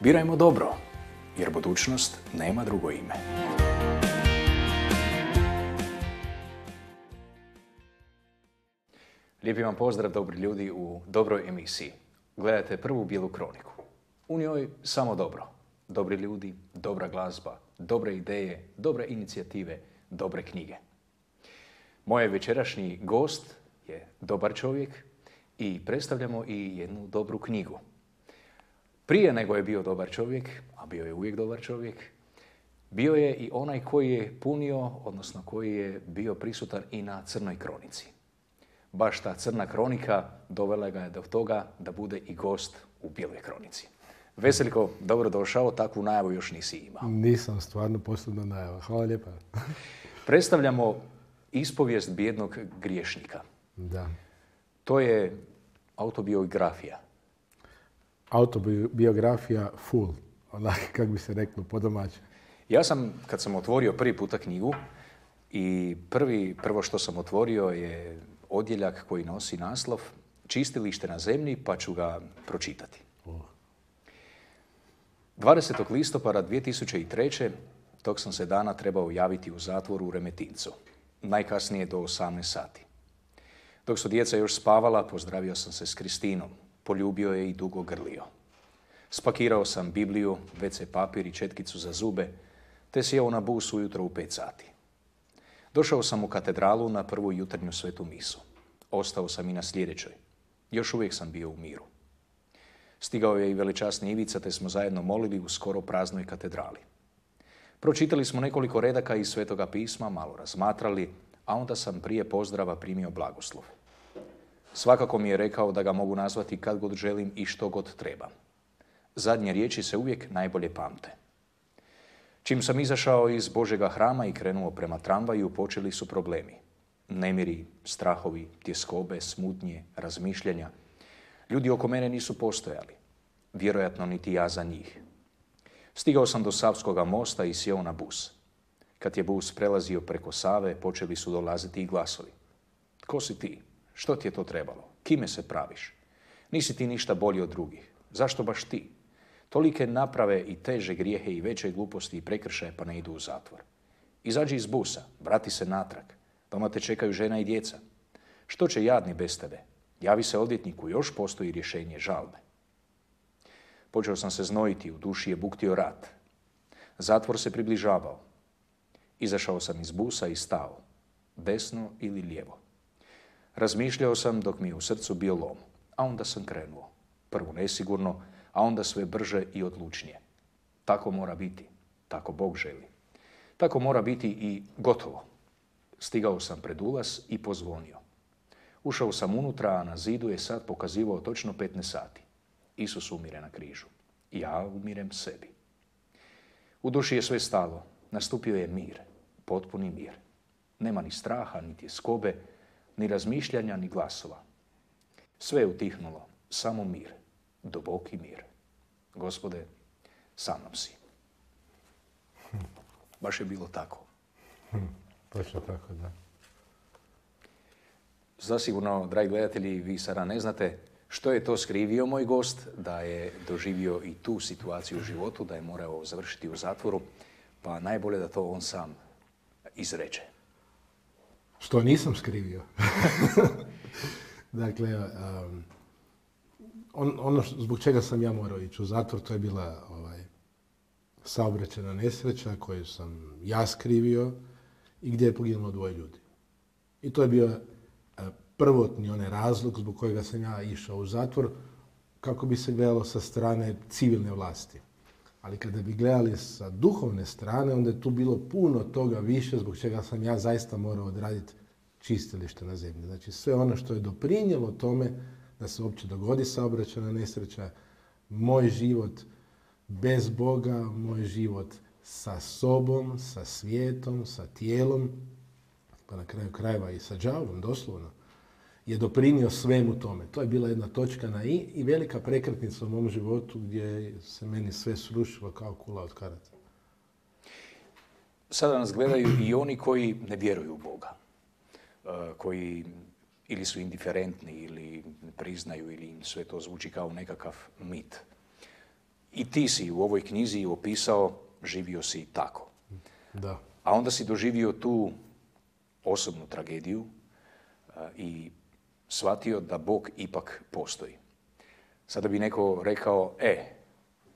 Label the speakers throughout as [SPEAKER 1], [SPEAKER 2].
[SPEAKER 1] Birajmo dobro, jer budućnost nema drugo ime. Lijepi vam pozdrav, dobri ljudi, u dobroj emisiji. Gledajte prvu bijelu kroniku. U njoj samo dobro. Dobri ljudi, dobra glazba, dobre ideje, dobre inicijative, dobre knjige. Moj večerašnji gost je dobar čovjek i predstavljamo i jednu dobru knjigu. Prije nego je bio dobar čovjek, a bio je uvijek dobar čovjek, bio je i onaj koji je punio, odnosno koji je bio prisutan i na crnoj kronici. Baš ta crna kronika dovela ga je do toga da bude i gost u bijeloj kronici. Veseljko, dobrodošao, takvu najavu još nisi imao.
[SPEAKER 2] Nisam stvarno posljedna najava. Hvala lijepa.
[SPEAKER 1] Predstavljamo ispovijest bijednog griješnika.
[SPEAKER 2] Da.
[SPEAKER 1] To je autobiografija.
[SPEAKER 2] Autobiografija full, onak kako bi se reklo po domaće.
[SPEAKER 1] Ja sam, kad sam otvorio prvi puta knjigu, i prvi, prvo što sam otvorio je odjeljak koji nosi naslov Čistilište na zemlji, pa ću ga pročitati. 20. listopada 2003. tog sam se dana trebao javiti u zatvoru u Remetincu. Najkasnije do 18 sati. Dok su djeca još spavala, pozdravio sam se s Kristinom. Poljubio je i dugo grlio. Spakirao sam Bibliju, WC papir i četkicu za zube, te sjeo na bus ujutro u 5 sati. Došao sam u katedralu na prvu jutarnju svetu misu. Ostao sam i na sljedećoj. Još uvijek sam bio u miru. Stigao je i veličasni Ivica, te smo zajedno molili u skoro praznoj katedrali. Pročitali smo nekoliko redaka iz Svetoga pisma, malo razmatrali, a onda sam prije pozdrava primio blagoslov. Svakako mi je rekao da ga mogu nazvati kad god želim i što god trebam. Zadnje riječi se uvijek najbolje pamte. Čim sam izašao iz Božega hrama i krenuo prema tramvaju, počeli su problemi. Nemiri, strahovi, tjeskobe, smutnje, razmišljanja. Ljudi oko mene nisu postojali. Vjerojatno niti ja za njih. Stigao sam do Savskoga mosta i sjeo na bus. Kad je bus prelazio preko Save, počeli su dolaziti i glasovi. Tko si ti? Što ti je to trebalo? Kime se praviš? Nisi ti ništa bolji od drugih. Zašto baš ti? Tolike naprave i teže grijehe i veće gluposti i prekršaje pa ne idu u zatvor. Izađi iz busa, vrati se natrag. Doma te čekaju žena i djeca. Što će jadni bez tebe? Javi se odvjetniku, još postoji rješenje žalbe. Počeo sam se znojiti, u duši je buktio rat. Zatvor se približavao. Izašao sam iz busa i stao, desno ili lijevo. Razmišljao sam dok mi je u srcu bio lom, a onda sam krenuo. Prvo nesigurno, a onda sve brže i odlučnije. Tako mora biti, tako Bog želi. Tako mora biti i gotovo. Stigao sam pred ulaz i pozvonio. Ušao sam unutra, a na zidu je sad pokazivao točno 15 sati. Isus umire na križu. Ja umirem sebi. U duši je sve stalo. Nastupio je mir, potpuni mir. Nema ni straha, niti skobe, ni razmišljanja, ni glasova. Sve je utihnulo, samo mir, duboki mir. Gospode, sa mnom si. Baš je bilo tako.
[SPEAKER 2] Točno tako, da.
[SPEAKER 1] Zasigurno, dragi gledatelji, vi sada ne znate što je to skrivio moj gost, da je doživio i tu situaciju u životu, da je morao završiti u zatvoru, pa najbolje da to on sam izreče.
[SPEAKER 2] Što nisam skrivio. dakle, um, on, ono zbog čega sam ja morao ići u zatvor, to je bila ovaj, saobraćena nesreća koju sam ja skrivio i gdje je poginulo dvoje ljudi. I to je bio e, prvotni onaj razlog zbog kojega sam ja išao u zatvor, kako bi se gledalo sa strane civilne vlasti. Ali kada bi gledali sa duhovne strane, onda je tu bilo puno toga više zbog čega sam ja zaista morao odraditi čistilište na zemlji. Znači sve ono što je doprinjelo tome da se uopće dogodi saobraćajna nesreća, moj život bez Boga, moj život sa sobom, sa svijetom, sa tijelom, pa na kraju krajeva i sa džavom, doslovno, je doprinio svemu tome. To je bila jedna točka na i i velika prekretnica u mom životu gdje se meni sve srušilo kao kula od karata.
[SPEAKER 1] Sada nas gledaju i oni koji ne vjeruju u Boga, e, koji ili su indiferentni ili priznaju ili im sve to zvuči kao nekakav mit. I ti si u ovoj knjizi opisao, živio si tako.
[SPEAKER 2] Da.
[SPEAKER 1] A onda si doživio tu osobnu tragediju i shvatio da Bog ipak postoji. Sada bi neko rekao, e,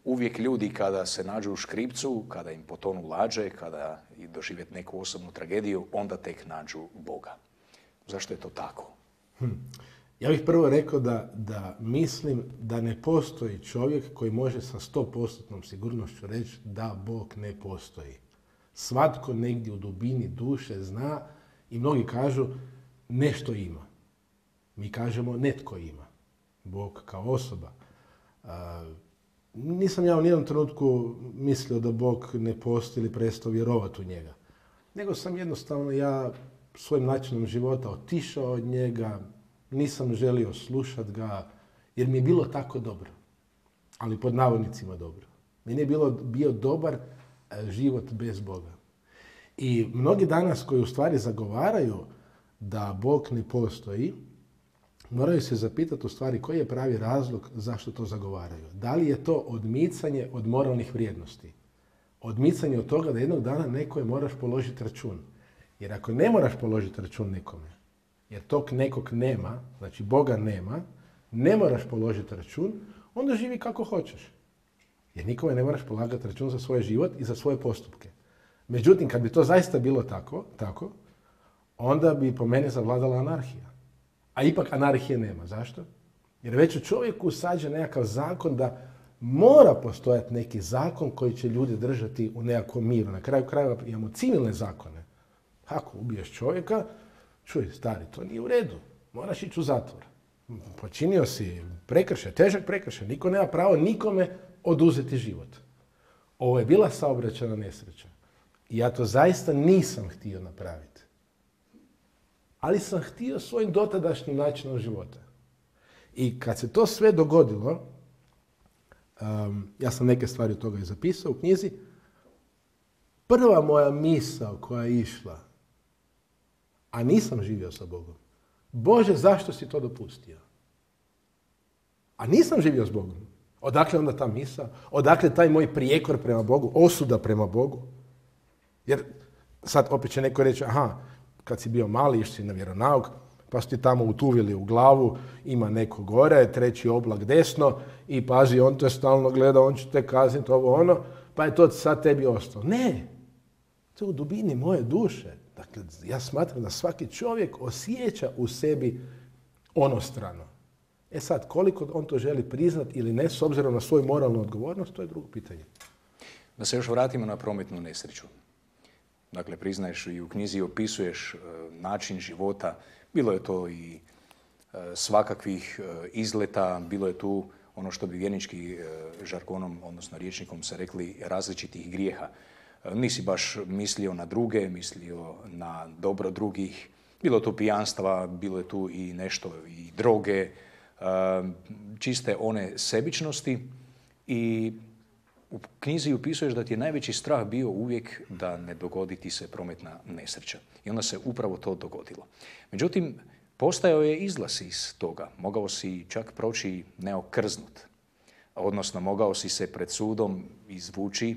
[SPEAKER 1] uvijek ljudi kada se nađu u škripcu, kada im potonu lađe, kada doživjet neku osobnu tragediju, onda tek nađu Boga. Zašto je to tako? Hm.
[SPEAKER 2] Ja bih prvo rekao da, da mislim da ne postoji čovjek koji može sa 100% sigurnošću reći da Bog ne postoji. Svatko negdje u dubini duše zna i mnogi kažu nešto ima. Mi kažemo netko ima. Bog kao osoba. nisam ja u nijednom trenutku mislio da Bog ne postoji ili prestao vjerovati u njega. Nego sam jednostavno ja svojim načinom života otišao od njega, nisam želio slušat ga, jer mi je bilo tako dobro. Ali pod navodnicima dobro. Meni je bilo, bio dobar e, život bez Boga. I mnogi danas koji u stvari zagovaraju da Bog ne postoji, moraju se zapitati u stvari koji je pravi razlog zašto to zagovaraju. Da li je to odmicanje od moralnih vrijednosti? Odmicanje od toga da jednog dana nekoj moraš položiti račun. Jer ako ne moraš položiti račun nekome, jer tog nekog nema, znači Boga nema, ne moraš položiti račun, onda živi kako hoćeš. Jer nikome ne moraš polagati račun za svoj život i za svoje postupke. Međutim, kad bi to zaista bilo tako, tako onda bi po meni zavladala anarhija. A ipak anarhije nema. Zašto? Jer već u čovjeku sađe nekakav zakon da mora postojati neki zakon koji će ljudi držati u nekakvom miru. Na kraju krajeva imamo civilne zakone. Ako ubiješ čovjeka, čuj, stari, to nije u redu. Moraš ići u zatvor. Počinio si prekršaj, težak prekršaj. Niko nema pravo nikome oduzeti život. Ovo je bila saobraćena nesreća. I ja to zaista nisam htio napraviti. Ali sam htio svojim dotadašnjim načinom života. I kad se to sve dogodilo, um, ja sam neke stvari od toga i zapisao u knjizi, prva moja misao koja je išla, a nisam živio sa Bogom, Bože, zašto si to dopustio? A nisam živio s Bogom. Odakle onda ta misa? Odakle taj moj prijekor prema Bogu? Osuda prema Bogu? Jer sad opet će neko reći, aha, kad si bio mali, išli na vjeronauk, pa su ti tamo utuvili u glavu, ima neko gore, treći oblak desno i pazi, on te stalno gleda, on će te kazniti, ovo ono, pa je to sad tebi ostalo. Ne, to je u dubini moje duše. Dakle, ja smatram da svaki čovjek osjeća u sebi ono strano. E sad, koliko on to želi priznati ili ne, s obzirom na svoju moralnu odgovornost, to je drugo pitanje.
[SPEAKER 1] Da se još vratimo na prometnu nesreću. Dakle, priznaješ i u knjizi opisuješ e, način života. Bilo je to i e, svakakvih e, izleta, bilo je tu ono što bi vjernički žargonom, odnosno riječnikom se rekli različitih grijeha. Nisi baš mislio na druge, mislio na dobro drugih. Bilo je tu pijanstva, bilo je tu i nešto i droge, čiste one sebičnosti i u knjizi upisuješ da ti je najveći strah bio uvijek da ne dogodi ti se prometna nesreća. I onda se upravo to dogodilo. Međutim, postajao je izlaz iz toga. Mogao si čak proći neokrznut. Odnosno, mogao si se pred sudom izvući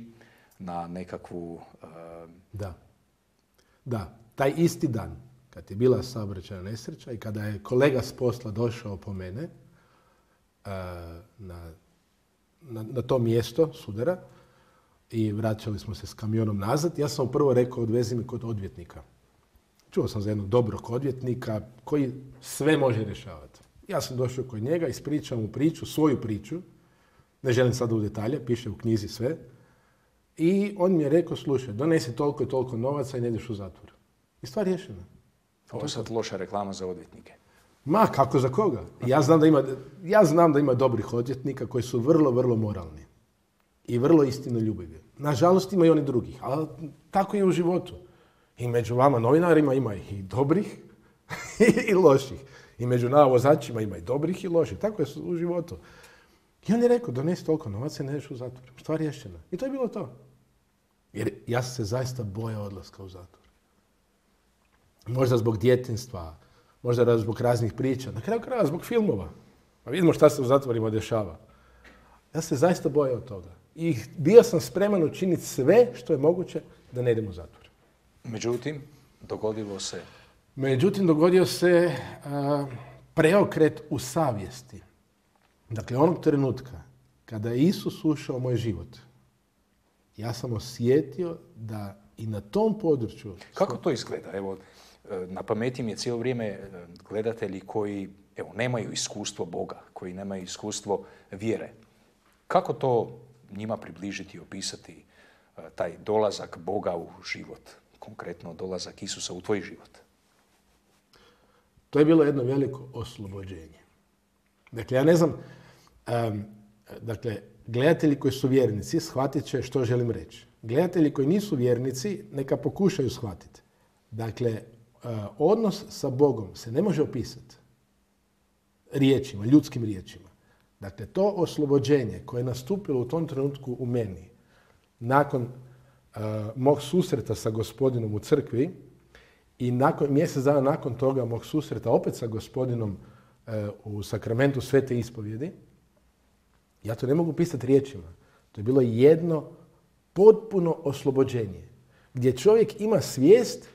[SPEAKER 1] na nekakvu... Uh...
[SPEAKER 2] Da. Da. Taj isti dan, kad je bila saobraćajna nesreća i kada je kolega s posla došao po mene uh, na na, na to mjesto sudara i vraćali smo se s kamionom nazad. Ja sam prvo rekao odvezi me kod odvjetnika. Čuo sam za jednog dobrog odvjetnika koji sve može rješavati. Ja sam došao kod njega, ispričao mu priču, svoju priču. Ne želim sada u detalje, piše u knjizi sve. I on mi je rekao, slušaj, donesi toliko i toliko novaca i ne ideš u zatvor. I stvar rješena.
[SPEAKER 1] Ovo je sad loša reklama za odvjetnike.
[SPEAKER 2] Ma, kako za koga? Ja znam da ima, ja znam da ima dobrih odvjetnika koji su vrlo, vrlo moralni i vrlo istinoljubivi. Nažalost ima i oni drugih, ali tako je u životu. I među vama novinarima ima i dobrih i loših. I među nama vozačima ima i dobrih i loših. Tako je u životu. I on je rekao, donesi toliko novaca i ne u zatvor. Stvar rješena. I to je bilo to. Jer ja sam se zaista bojao odlaska u zatvor. Možda zbog djetinstva, možda zbog raznih priča, na kraju kraja zbog filmova. Pa vidimo šta se u zatvorima dešava. Ja se zaista bojao toga. I bio sam spreman učiniti sve što je moguće da ne idem u zatvor.
[SPEAKER 1] Međutim, dogodilo se...
[SPEAKER 2] Međutim, dogodio se preokret u savjesti. Dakle, onog trenutka kada je Isus ušao moj život, ja sam osjetio da i na tom području...
[SPEAKER 1] Kako to izgleda? Evo, na pameti mi je cijelo vrijeme gledatelji koji evo, nemaju iskustvo Boga, koji nemaju iskustvo vjere. Kako to njima približiti i opisati taj dolazak Boga u život? Konkretno dolazak Isusa u tvoj život?
[SPEAKER 2] To je bilo jedno veliko oslobođenje. Dakle, ja ne znam, dakle, gledatelji koji su vjernici shvatit će što želim reći. Gledatelji koji nisu vjernici, neka pokušaju shvatiti. Dakle, e, odnos sa Bogom se ne može opisati riječima, ljudskim riječima. Dakle, to oslobođenje koje je nastupilo u tom trenutku u meni, nakon mog susreta sa gospodinom u crkvi i nakon, mjesec dana nakon toga mog susreta opet sa gospodinom uh, u sakramentu svete ispovjedi, ja to ne mogu pisati riječima. To je bilo jedno potpuno oslobođenje. Gdje čovjek ima svijest,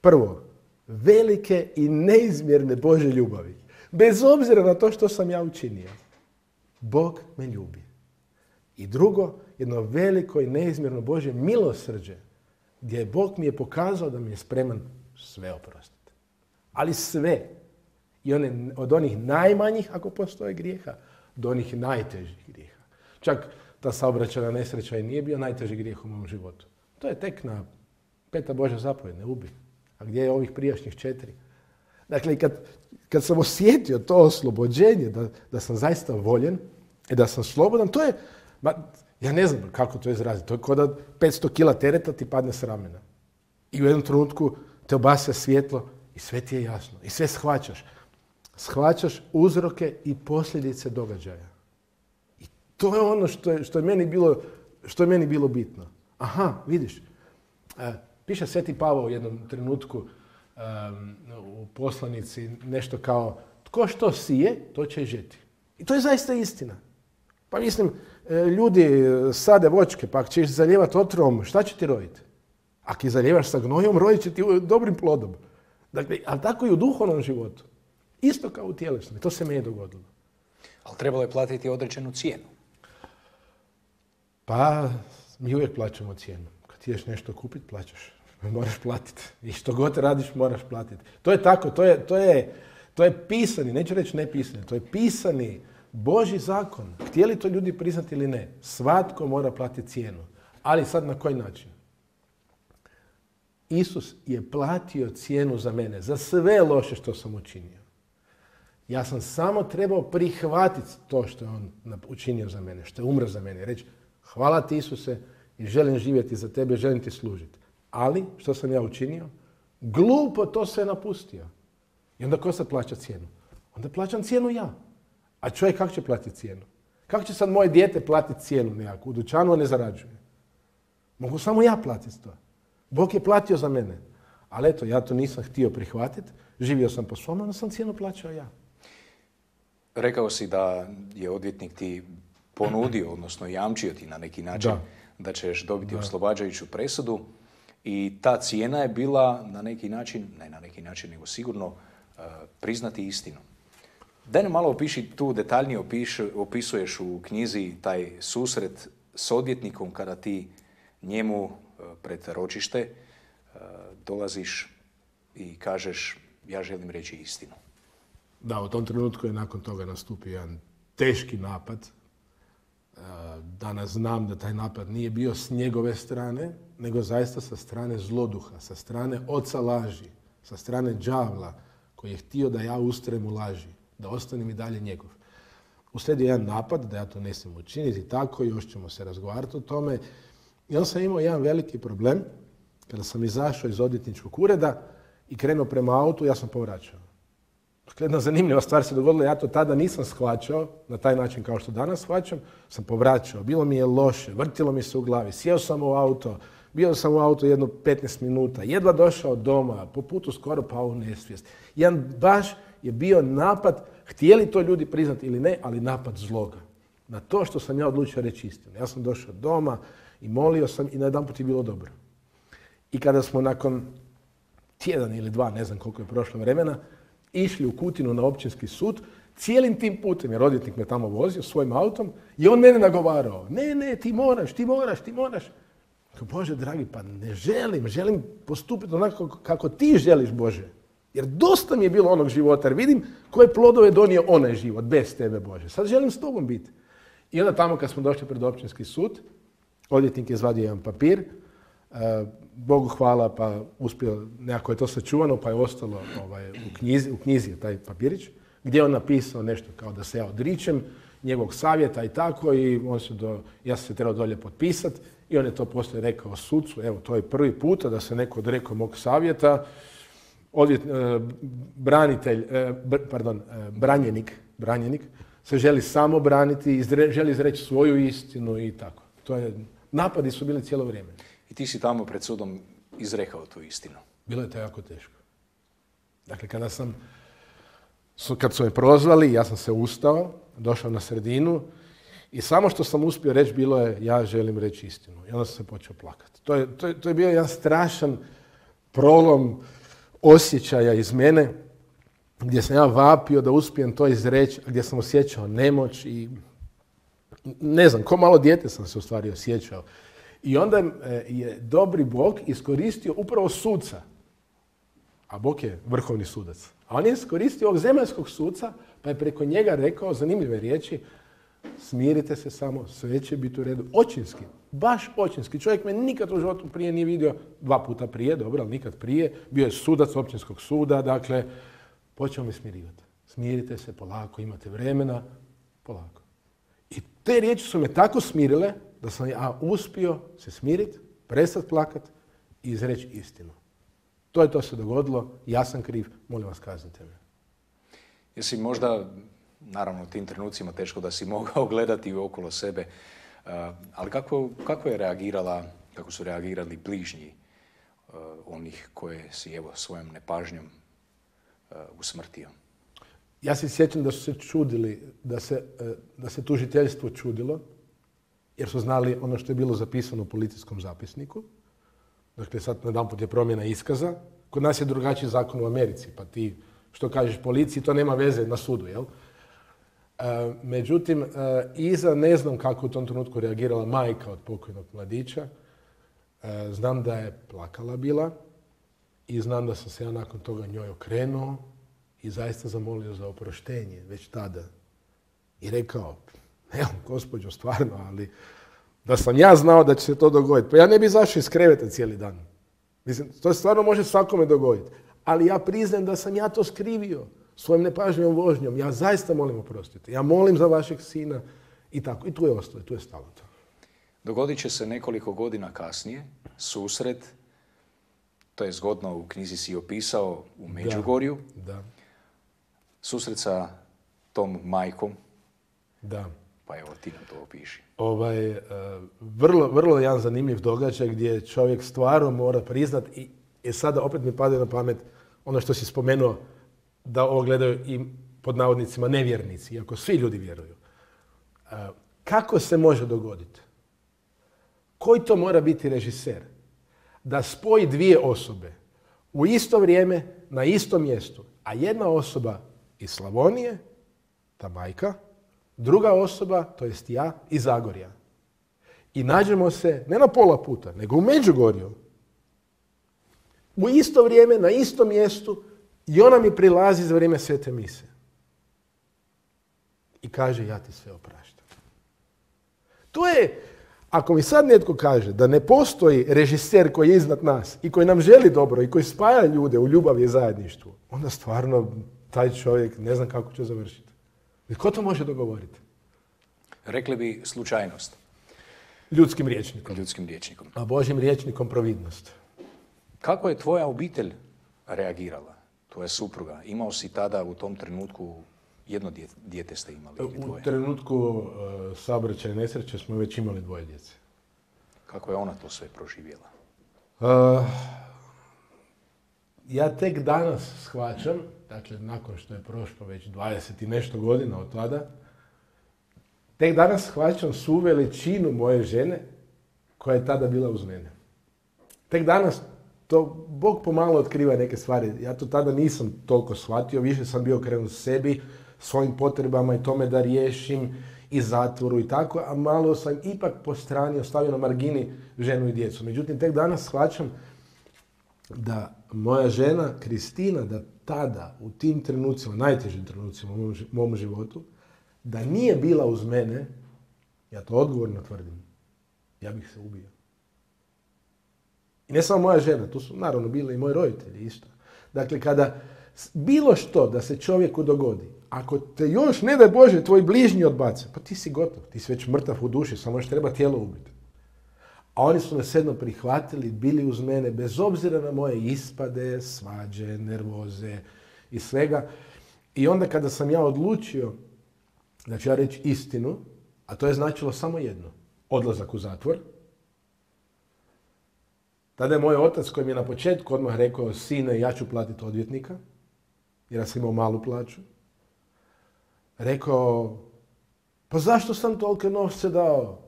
[SPEAKER 2] prvo, velike i neizmjerne Bože ljubavi. Bez obzira na to što sam ja učinio. Bog me ljubi. I drugo, jedno veliko i neizmjerno Bože milosrđe, gdje Bog mi je pokazao da mi je spreman sve oprostiti. Ali sve. I one, od onih najmanjih, ako postoje grijeha, do onih najtežih grijeha. Čak ta saobraćena nesreća i nije bio najteži grijeh u mom životu. To je tek na peta Božja zapovjed, ne ubi. Gdje je ovih prijašnjih četiri? Dakle, kad, kad sam osjetio to oslobođenje, da, da sam zaista voljen i da sam slobodan, to je, ma, ja ne znam kako to izraziti, to je kao da 500 kila tereta ti padne s ramena. I u jednom trenutku te obasja svjetlo i sve ti je jasno. I sve shvaćaš. Shvaćaš uzroke i posljedice događaja. I to je ono što je, što je, meni, bilo, što je meni bilo bitno. Aha, vidiš, e, piše Sveti Pavao u jednom trenutku u poslanici nešto kao tko što sije, to će i žeti. I to je zaista istina. Pa mislim, e, ljudi sade voćke, pa ako ćeš zaljevati otrovom, šta će ti roditi? Ako ih zaljevaš sa gnojom, rodit će ti dobrim plodom. Dakle, ali tako i u duhovnom životu. Isto kao u tjelesnom. I to se je dogodilo.
[SPEAKER 1] Ali trebalo je platiti određenu cijenu.
[SPEAKER 2] Pa, mi uvijek plaćamo cijenu. Ideš nešto kupiti, plaćaš. Moraš platiti. I što god radiš, moraš platiti. To je tako, to je, to je, to je pisani, neću reći ne pisani, to je pisani Boži zakon. Htjeli to ljudi priznati ili ne, svatko mora platiti cijenu. Ali sad na koji način? Isus je platio cijenu za mene, za sve loše što sam učinio. Ja sam samo trebao prihvatiti to što je on učinio za mene, što je umro za mene. Reći, hvala ti Isuse i želim živjeti za tebe, želim ti služiti. Ali, što sam ja učinio? Glupo to sve napustio. I onda ko sad plaća cijenu? Onda plaćam cijenu ja. A čovjek kako će platiti cijenu? Kako će sad moje dijete platiti cijenu nekako? U dućanu ne zarađuje. Mogu samo ja platiti to. Bog je platio za mene. Ali eto, ja to nisam htio prihvatiti. Živio sam po svom, onda sam cijenu plaćao ja.
[SPEAKER 1] Rekao si da je odvjetnik ti ponudio, odnosno jamčio ti na neki način da, ćeš dobiti oslobađajuću presudu. I ta cijena je bila na neki način, ne na neki način, nego sigurno uh, priznati istinu. Daj nam malo opiši tu, detaljnije opisuješ u knjizi taj susret s odvjetnikom kada ti njemu uh, pred ročište uh, dolaziš i kažeš ja želim reći istinu.
[SPEAKER 2] Da, u tom trenutku je nakon toga nastupio jedan teški napad. Danas znam da taj napad nije bio s njegove strane, nego zaista sa strane zloduha, sa strane oca laži, sa strane đavla koji je htio da ja ustrem u laži, da ostanem i dalje njegov. Uslijedio jedan napad da ja to ne smijem učiniti tako, još ćemo se razgovarati o tome. I onda sam imao jedan veliki problem kada sam izašao iz odvjetničkog ureda i krenuo prema autu, ja sam povraćao. Dakle, jedna zanimljiva stvar se dogodila, ja to tada nisam shvaćao, na taj način kao što danas shvaćam, sam povraćao, bilo mi je loše, vrtilo mi se u glavi, sjeo sam u auto, bio sam u auto jedno 15 minuta, jedva došao doma, po putu skoro pao u nesvijest. Jedan baš je bio napad, htjeli to ljudi priznati ili ne, ali napad zloga. na to što sam ja odlučio reći istinu. Ja sam došao doma i molio sam i na jedan put je bilo dobro. I kada smo nakon tjedan ili dva, ne znam koliko je prošlo vremena, išli u Kutinu na općinski sud, cijelim tim putem, jer odvjetnik me tamo vozio svojim autom, i on mene nagovarao. Ne, ne, ti moraš, ti moraš, ti moraš. Bože, dragi, pa ne želim, želim postupiti onako kako ti želiš, Bože. Jer dosta mi je bilo onog života, jer vidim koje plodove donio onaj život, bez tebe, Bože. Sad želim s tobom biti. I onda tamo kad smo došli pred općinski sud, odvjetnik je zvadio jedan papir, Bogu hvala, pa uspio, nekako je to sačuvano, pa je ostalo ovaj, u, knjizi, u knjizi taj papirić, gdje je on napisao nešto kao da se ja odričem njegovog savjeta i tako, i on se do, ja sam se trebao dolje potpisati, i on je to poslije rekao sudcu, evo, to je prvi puta da se neko odrekao mog savjeta, odvjet, e, branitelj, e, pardon, branjenik, branjenik, se želi samo braniti, želi izreći svoju istinu i tako. To je, napadi su bili cijelo vrijeme.
[SPEAKER 1] I ti si tamo pred sudom izrekao tu istinu.
[SPEAKER 2] Bilo je to jako teško. Dakle, kada sam, kad su me prozvali, ja sam se ustao, došao na sredinu i samo što sam uspio reći bilo je ja želim reći istinu. I onda sam se počeo plakati. To je, to to je bio jedan strašan prolom osjećaja iz mene gdje sam ja vapio da uspijem to izreći, gdje sam osjećao nemoć i ne znam, ko malo dijete sam se u stvari osjećao. I onda e, je dobri Bog iskoristio upravo suca, a Bog je vrhovni sudac. A on je iskoristio ovog zemaljskog suca, pa je preko njega rekao zanimljive riječi, smirite se samo, sve će biti u redu. Očinski, baš očinski. Čovjek me nikad u životu prije nije vidio, dva puta prije, dobro, ali nikad prije. Bio je sudac općinskog suda, dakle, počeo me smirivati. Smirite se, polako, imate vremena, polako. I te riječi su me tako smirile da sam ja uspio se smiriti, prestati plakat i izreći istinu. To je to se dogodilo, ja sam kriv, molim vas kaznite me.
[SPEAKER 1] Jesi možda, naravno u tim trenucima teško da si mogao gledati okolo sebe, eh, ali kako, kako je reagirala, kako su reagirali bližnji uh, onih koje si evo svojom nepažnjom uh, usmrtio?
[SPEAKER 2] Ja se sjećam da su se čudili, da se, da se tužiteljstvo čudilo, jer su znali ono što je bilo zapisano u policijskom zapisniku. Dakle, sad na je promjena iskaza. Kod nas je drugačiji zakon u Americi, pa ti što kažeš policiji, to nema veze na sudu, jel? E, međutim, e, iza ne znam kako u tom trenutku reagirala majka od pokojnog mladića. E, znam da je plakala bila i znam da sam se ja nakon toga njoj okrenuo i zaista zamolio za oproštenje već tada. I rekao, Evo, gospođo, stvarno, ali da sam ja znao da će se to dogoditi, pa ja ne bi zašao iz kreveta cijeli dan. Mislim, to se stvarno može svakome dogoditi. Ali ja priznam da sam ja to skrivio svojom nepažnjom vožnjom. Ja zaista molim oprostiti. Ja molim za vašeg sina i tako. I tu je ostalo, tu je stalo to.
[SPEAKER 1] Dogodit će se nekoliko godina kasnije susret, to je zgodno u knjizi si opisao u Međugorju.
[SPEAKER 2] Da.
[SPEAKER 1] Susret sa tom majkom.
[SPEAKER 2] Da.
[SPEAKER 1] Pa evo, ti nam to opiši.
[SPEAKER 2] Ovaj, e, vrlo, vrlo jedan zanimljiv događaj gdje čovjek stvarno mora priznat i, i sada opet mi pada na pamet ono što si spomenuo da ovo gledaju i pod navodnicima nevjernici, iako svi ljudi vjeruju. E, kako se može dogoditi? Koji to mora biti režiser? Da spoji dvije osobe u isto vrijeme, na istom mjestu, a jedna osoba iz Slavonije, ta majka, druga osoba, to jest ja, iz Zagorja. I nađemo se, ne na pola puta, nego u Međugorju. U isto vrijeme, na istom mjestu i ona mi prilazi za vrijeme svete mise. I kaže, ja ti sve opraštam. To je, ako mi sad netko kaže da ne postoji režiser koji je iznad nas i koji nam želi dobro i koji spaja ljude u ljubavi i zajedništvu, onda stvarno taj čovjek ne znam kako će završiti. I ko to može dogovoriti?
[SPEAKER 1] Rekli bi slučajnost.
[SPEAKER 2] Ljudskim riječnikom.
[SPEAKER 1] Ljudskim riječnikom.
[SPEAKER 2] A Božim riječnikom providnost.
[SPEAKER 1] Kako je tvoja obitelj reagirala? Tvoja supruga? Imao si tada u tom trenutku jedno dijete ste imali ili
[SPEAKER 2] dvoje? U trenutku uh, saobraćaja nesreće smo već imali dvoje djece.
[SPEAKER 1] Kako je ona to sve proživjela?
[SPEAKER 2] Uh, ja tek danas shvaćam, dakle nakon što je prošlo već 20 i nešto godina od tada, Tek danas shvaćam svu veličinu moje žene koja je tada bila uz mene. Tek danas to Bog pomalo otkriva neke stvari. Ja to tada nisam toliko shvatio, više sam bio krenut sebi, svojim potrebama i tome da riješim i zatvoru i tako, a malo sam ipak po strani ostavio na margini ženu i djecu. Međutim, tek danas shvaćam da moja žena Kristina, da tada, u tim trenucima, najtežim trenucima u mom životu, da nije bila uz mene, ja to odgovorno tvrdim, ja bih se ubio. I ne samo moja žena, tu su naravno bili i moji roditelji isto. Dakle, kada bilo što da se čovjeku dogodi, ako te još, ne daj Bože, tvoj bližnji odbace, pa ti si gotov, ti si već mrtav u duši, samo još treba tijelo ubiti. A oni su nas jedno prihvatili, bili uz mene, bez obzira na moje ispade, svađe, nervoze i svega. I onda kada sam ja odlučio da ću ja reći istinu, a to je značilo samo jedno, odlazak u zatvor, tada je moj otac koji mi je na početku odmah rekao, sine, ja ću platiti odvjetnika, jer ja sam imao malu plaću, rekao, pa zašto sam tolike novce dao?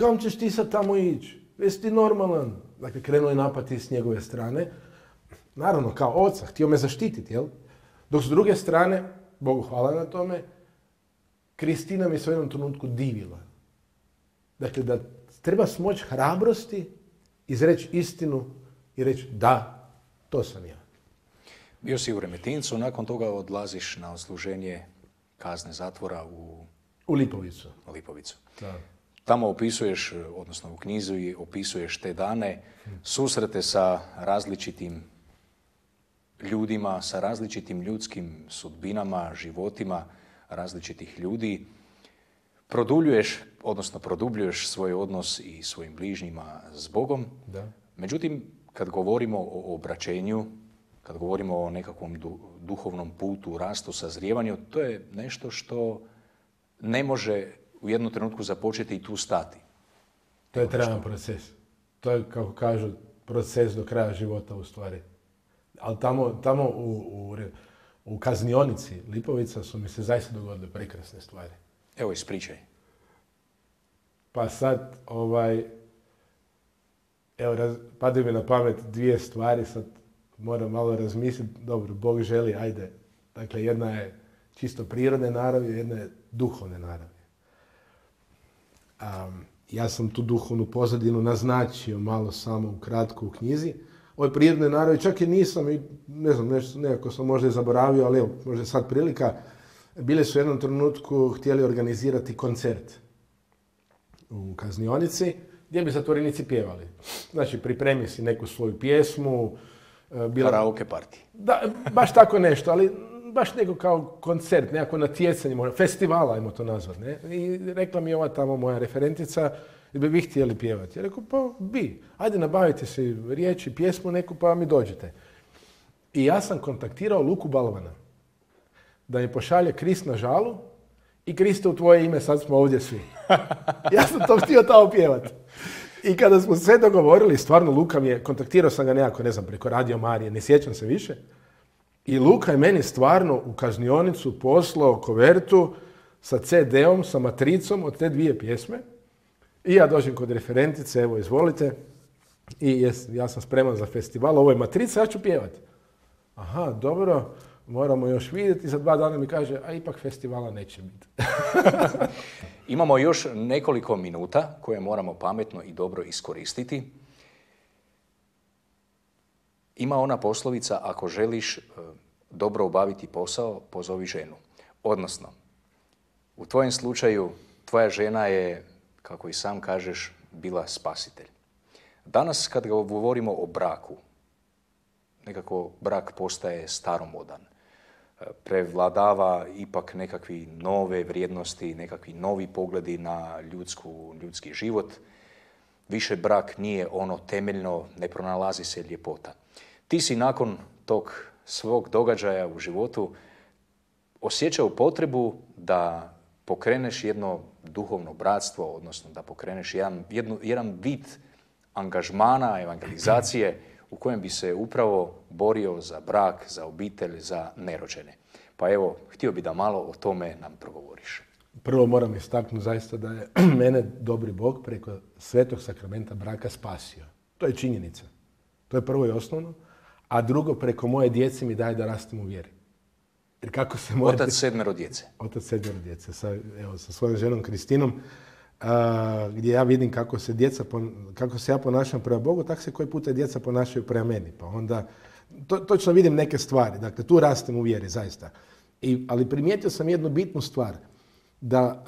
[SPEAKER 2] Kam ćeš ti sad tamo ići? Jesi ti normalan? Dakle, krenuo je napati s njegove strane. Naravno, kao oca, htio me zaštititi, jel? Dok s druge strane, Bogu hvala na tome, Kristina mi se u jednom trenutku divila. Dakle, da treba smoć hrabrosti, izreći istinu i reći da, to sam ja.
[SPEAKER 1] Bio si u Remetincu, nakon toga odlaziš na odsluženje kazne zatvora u...
[SPEAKER 2] U Lipovicu.
[SPEAKER 1] Lipovicu. Da. Tamo opisuješ, odnosno u knjizi opisuješ te dane, susrete sa različitim ljudima, sa različitim ljudskim sudbinama, životima različitih ljudi. Produljuješ, odnosno produbljuješ svoj odnos i svojim bližnjima s Bogom. Da. Međutim, kad govorimo o obraćenju, kad govorimo o nekakvom duhovnom putu, rastu, sazrijevanju, to je nešto što ne može u jednom trenutku započeti i tu stati.
[SPEAKER 2] To je trajan proces. To je, kako kažu, proces do kraja života u stvari. Ali tamo, tamo u, u, u kaznionici Lipovica su mi se zaista dogodile prekrasne stvari.
[SPEAKER 1] Evo, ispričaj.
[SPEAKER 2] Pa sad, ovaj, evo, raz, padaju mi na pamet dvije stvari, sad moram malo razmisliti, dobro, Bog želi, ajde. Dakle, jedna je čisto prirodne naravi, jedna je duhovne naravi. Um, ja sam tu duhovnu pozadinu naznačio malo samo u kratku u knjizi. Ove prirodne naravi, čak i nisam, i ne znam, nešto, nekako sam možda i zaboravio, ali evo, možda je sad prilika. Bile su u jednom trenutku htjeli organizirati koncert u kaznionici, gdje bi zatvorenici pjevali. Znači, pripremi si neku svoju pjesmu,
[SPEAKER 1] E, bila... Karaoke party.
[SPEAKER 2] Da, baš tako nešto, ali baš neko kao koncert, nekako natjecanje, festival, ajmo to nazvati. Ne? I rekla mi ova tamo moja referentica, bi vi htjeli pjevati. Ja rekao, pa bi, ajde nabavite se riječi, pjesmu neku pa mi dođete. I ja sam kontaktirao Luku Balvana da mi pošalje Krist na žalu i Kriste u tvoje ime, sad smo ovdje svi. ja sam to htio tamo pjevati. I kada smo sve dogovorili, stvarno Luka mi je, kontaktirao sam ga nekako, ne znam, preko Radio Marije, ne sjećam se više. I Luka je meni stvarno u kaznionicu poslao kovertu sa CD-om, sa matricom od te dvije pjesme. I ja dođem kod referentice, evo izvolite. I jes, ja sam spreman za festival, ovo je matrica, ja ću pjevati. Aha, dobro, moramo još vidjeti. Za dva dana mi kaže, a ipak festivala neće biti.
[SPEAKER 1] Imamo još nekoliko minuta koje moramo pametno i dobro iskoristiti. Ima ona poslovica, ako želiš e, dobro obaviti posao, pozovi ženu. Odnosno, u tvojem slučaju tvoja žena je, kako i sam kažeš, bila spasitelj. Danas kad govorimo o braku, nekako brak postaje staromodan prevladava ipak nekakvi nove vrijednosti, nekakvi novi pogledi na ljudsku, ljudski život. Više brak nije ono temeljno, ne pronalazi se ljepota. Ti si nakon tog svog događaja u životu osjećao potrebu da pokreneš jedno duhovno bratstvo, odnosno da pokreneš jedan, jedan vid angažmana, evangelizacije u kojem bi se upravo borio za brak, za obitelj, za nerođene. Pa evo, htio bi da malo o tome nam progovoriš.
[SPEAKER 2] Prvo moram istaknuti zaista da je mene dobri Bog preko svetog sakramenta braka spasio. To je činjenica. To je prvo i osnovno. A drugo, preko moje djece mi daje da rastim u vjeri.
[SPEAKER 1] Jer kako se moje... Otac sedmero djece.
[SPEAKER 2] Otac sedmero djece. Sa, evo, sa svojom ženom Kristinom, gdje ja vidim kako se, djeca, kako se ja ponašam prema Bogu, tako se koji puta djeca ponašaju prema meni. Pa onda to, točno vidim neke stvari. Dakle, tu rastem u vjeri, zaista. I, ali primijetio sam jednu bitnu stvar. Da,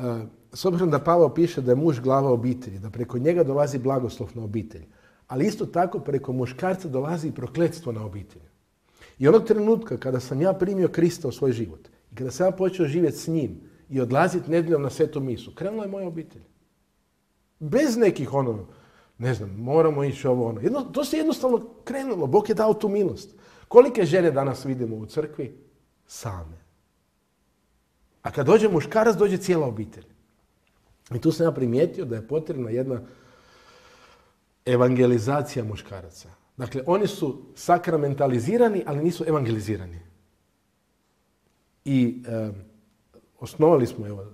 [SPEAKER 2] s obzirom da Pavao piše da je muž glava obitelji, da preko njega dolazi blagoslov na obitelj, ali isto tako preko muškarca dolazi i prokletstvo na obitelj. I onog trenutka kada sam ja primio Krista u svoj život i kada sam ja počeo živjeti s njim i odlaziti nedjeljom na svetu misu, krenula je moja obitelj. Bez nekih ono, ne znam, moramo ići ovo ono. Jedno, to se jednostavno krenulo. Bog je dao tu milost. Kolike žene danas vidimo u crkvi? Same. A kad dođe muškarac, dođe cijela obitelj. I tu sam ja primijetio da je potrebna jedna evangelizacija muškaraca. Dakle, oni su sakramentalizirani, ali nisu evangelizirani. I osnovali smo, evo,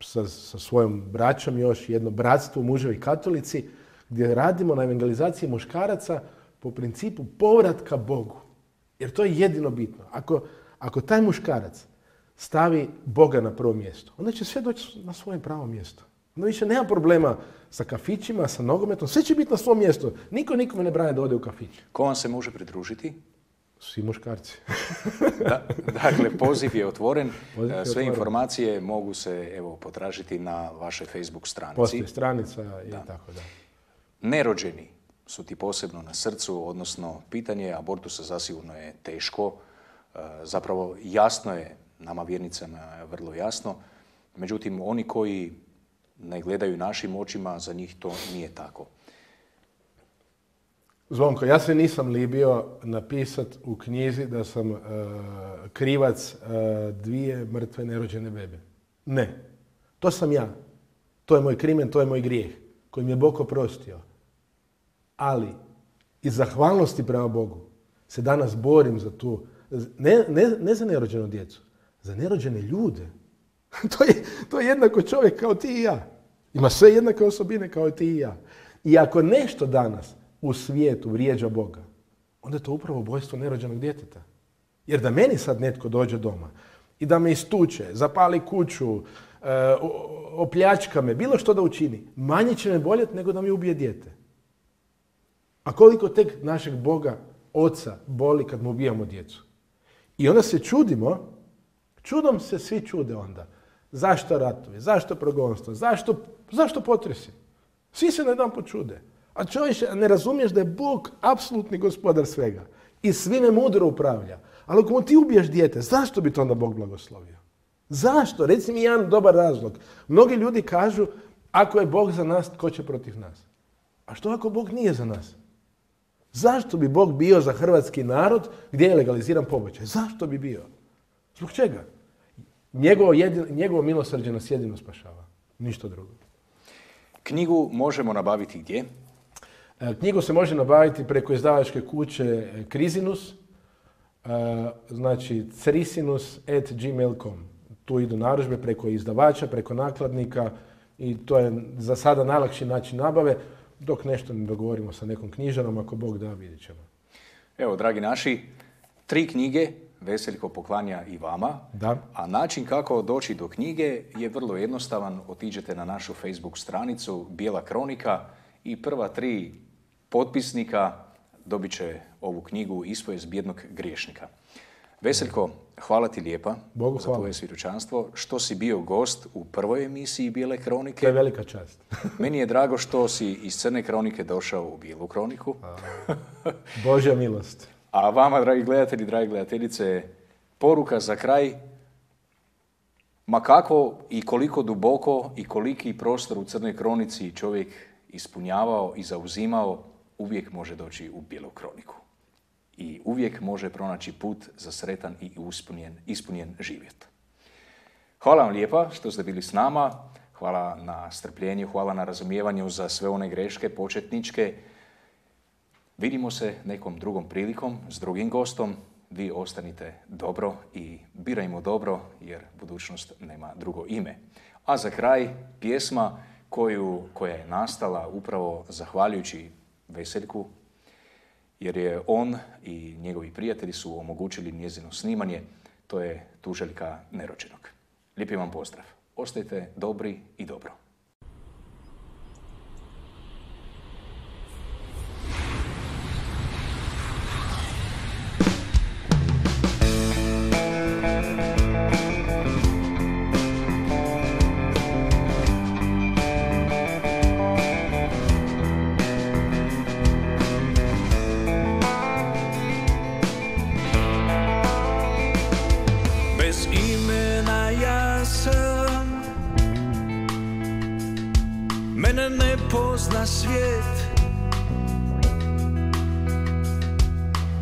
[SPEAKER 2] sa, sa svojom braćom još jedno bratstvo muževi katolici, gdje radimo na evangelizaciji muškaraca po principu povratka Bogu. Jer to je jedino bitno. Ako, ako taj muškarac stavi Boga na prvo mjesto, onda će sve doći na svoje pravo mjesto. Onda više nema problema sa kafićima, sa nogometom, sve će biti na svom mjestu. Niko nikome ne brane da ode u kafić.
[SPEAKER 1] Ko vam se može pridružiti?
[SPEAKER 2] Svi muškarci.
[SPEAKER 1] da, dakle, poziv je otvoren. Sve informacije mogu se evo, potražiti na vašoj Facebook stranici.
[SPEAKER 2] Postoji stranica i tako da.
[SPEAKER 1] Nerođeni su ti posebno na srcu, odnosno pitanje abortusa zasigurno je teško. E, zapravo jasno je, nama vjernicama je vrlo jasno. Međutim, oni koji ne gledaju našim očima, za njih to nije tako.
[SPEAKER 2] Zvonko, ja se nisam libio napisat u knjizi da sam e, krivac e, dvije mrtve nerođene bebe. Ne. To sam ja. To je moj krimen, to je moj grijeh koji mi je Bog oprostio. Ali iz zahvalnosti prema Bogu se danas borim za tu, ne, ne, ne za nerođenu djecu, za nerođene ljude. to, je, to je jednako čovjek kao ti i ja. Ima sve jednake osobine kao ti i ja. I ako nešto danas u svijetu vrijeđa Boga, onda je to upravo bojstvo nerođenog djeteta. Jer da meni sad netko dođe doma i da me istuče, zapali kuću, e, opljačka me, bilo što da učini, manje će me boljeti nego da mi ubije dijete. A koliko tek našeg Boga, oca, boli kad mu ubijamo djecu. I onda se čudimo, čudom se svi čude onda. Zašto ratovi, zašto progonstvo, zašto, zašto potresi? Svi se na jedan čude. A čovječe, ne razumiješ da je Bog apsolutni gospodar svega. I svime mudro upravlja. Ali ako mu ti ubiješ dijete, zašto bi to onda Bog blagoslovio? Zašto? Reci mi jedan dobar razlog. Mnogi ljudi kažu, ako je Bog za nas, tko će protiv nas? A što ako Bog nije za nas? Zašto bi Bog bio za hrvatski narod gdje je legaliziran pobačaj? Zašto bi bio? Zbog čega? Njegovo, jedino, njegovo milosrđe nas jedino spašava. Ništa drugo.
[SPEAKER 1] Knjigu možemo nabaviti gdje?
[SPEAKER 2] E, knjigu se može nabaviti preko izdavačke kuće Krizinus, e, znači crisinus.gmail.com. Tu idu narudžbe preko izdavača, preko nakladnika i to je za sada najlakši način nabave, dok nešto ne dogovorimo sa nekom knjižarom, ako Bog da, vidjet ćemo.
[SPEAKER 1] Evo, dragi naši, tri knjige Veseljko poklanja i vama.
[SPEAKER 2] Da.
[SPEAKER 1] A način kako doći do knjige je vrlo jednostavan. Otiđete na našu Facebook stranicu Bijela kronika i prva tri potpisnika dobit će ovu knjigu Ispovijest bijednog griješnika. Veseljko, hvala ti lijepa
[SPEAKER 2] Bogu
[SPEAKER 1] za tvoje svjedočanstvo. Što si bio gost u prvoj emisiji Bijele kronike.
[SPEAKER 2] To je velika čast.
[SPEAKER 1] Meni je drago što si iz Crne kronike došao u Bijelu kroniku.
[SPEAKER 2] Božja milost.
[SPEAKER 1] A vama, dragi gledatelji, dragi gledateljice, poruka za kraj. Ma kako i koliko duboko i koliki prostor u Crnoj kronici čovjek ispunjavao i zauzimao, uvijek može doći u bijelu kroniku. I uvijek može pronaći put za sretan i ispunjen, ispunjen živjet. Hvala vam lijepa što ste bili s nama. Hvala na strpljenju, hvala na razumijevanju za sve one greške početničke. Vidimo se nekom drugom prilikom s drugim gostom. vi ostanite dobro i birajmo dobro jer budućnost nema drugo ime. A za kraj pjesma koju, koja je nastala upravo zahvaljujući Veseljku, jer je on i njegovi prijatelji su omogućili njezino snimanje, to je Tuželjka Neročenog. Lijepi vam pozdrav. Ostajte dobri i dobro.
[SPEAKER 3] Pozna svijet.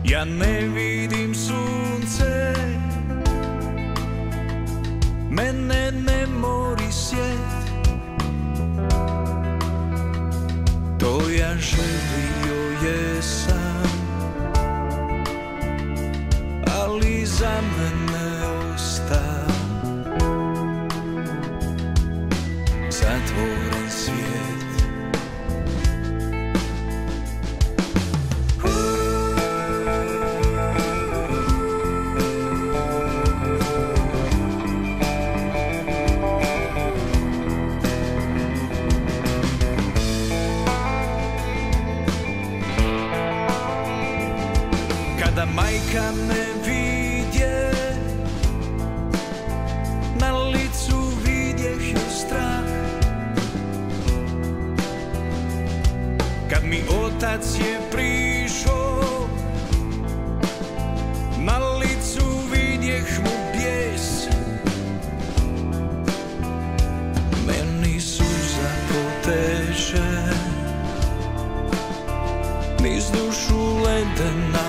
[SPEAKER 3] Ja ne vidim sunce. Mene ne mori svijet. To ja želio jesam night.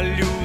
[SPEAKER 3] люблю.